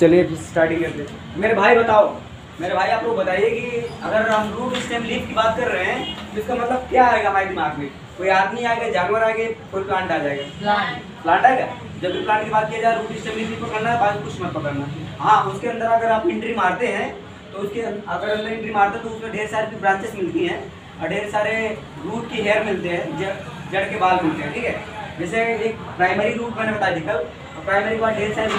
चलिए स्टार्ट ही करते मेरे भाई बताओ मेरे भाई आप लोग बताइए कि अगर हम रूट स्टेम लीफ की बात कर रहे हैं तो इसका मतलब क्या आएगा हमारे दिमाग में? कोई आदमी आएगा जानवर आएगा कोई प्लांट आ जाएगा। प्लांट प्लांट आएगा? जब भी प्लांट की बात किया जाए रूट स्टेम लीफ पकड़ना है बाद कुछ मत पकड़ना। हाँ उसके अंदर अगर आप एंट्री मारते हैं तो उसके अं-, अगर अंदर एंट्री मारते हैं तो उसमें ढेर सारी ब्रांचेस मिलती हैं और ढेर सारे रूट की हेयर मिलते हैं जड़ जड़ के बाल मिलते हैं ठीक है? जैसे एक प्राइमरी रूट मैंने बताया दी कल तो प्राइमरी के बाद ढेर सारे